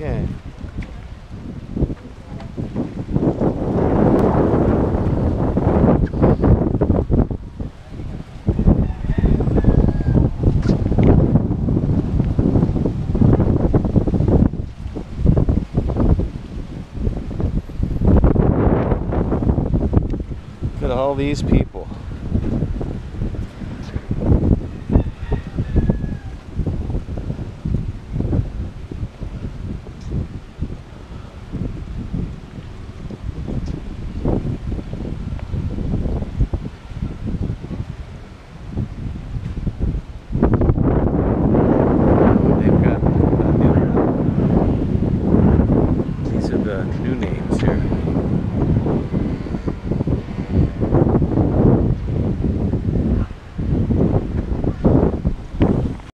Okay. Look at all these people. new name.